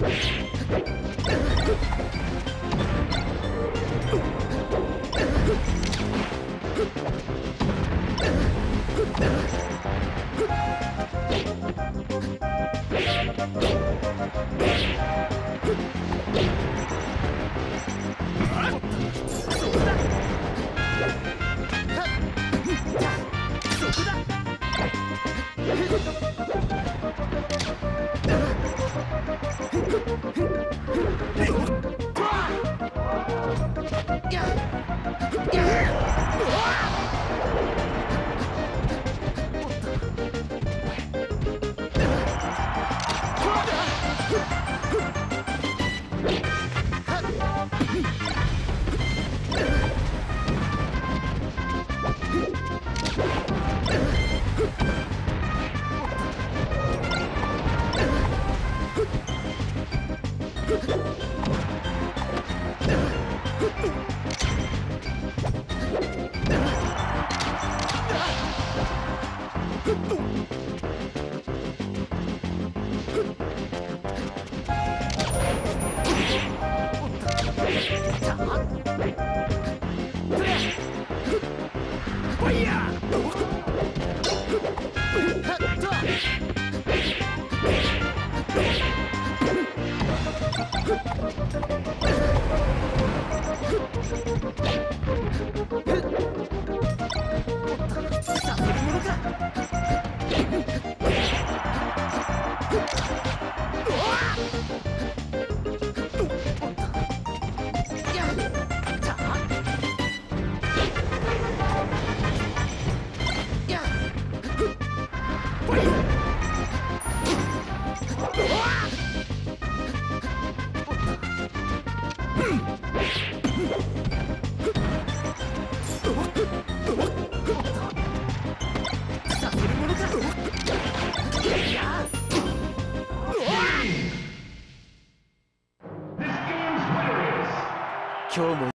Huh? うわっ今日も